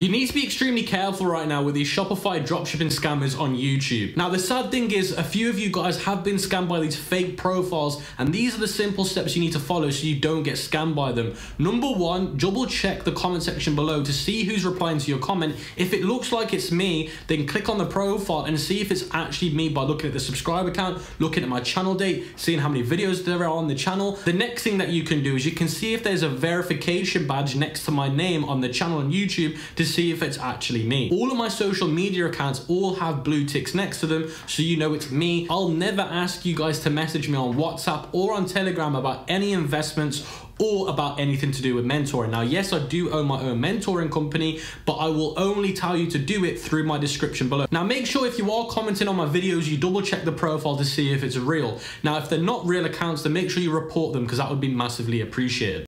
You need to be extremely careful right now with these Shopify dropshipping scammers on YouTube. Now, the sad thing is a few of you guys have been scammed by these fake profiles, and these are the simple steps you need to follow so you don't get scammed by them. Number one, double check the comment section below to see who's replying to your comment. If it looks like it's me, then click on the profile and see if it's actually me by looking at the subscriber count, looking at my channel date, seeing how many videos there are on the channel. The next thing that you can do is you can see if there's a verification badge next to my name on the channel on YouTube to see if it's actually me. All of my social media accounts all have blue ticks next to them, so you know it's me. I'll never ask you guys to message me on WhatsApp or on Telegram about any investments or about anything to do with mentoring. Now, yes, I do own my own mentoring company, but I will only tell you to do it through my description below. Now, make sure if you are commenting on my videos, you double check the profile to see if it's real. Now, if they're not real accounts, then make sure you report them because that would be massively appreciated.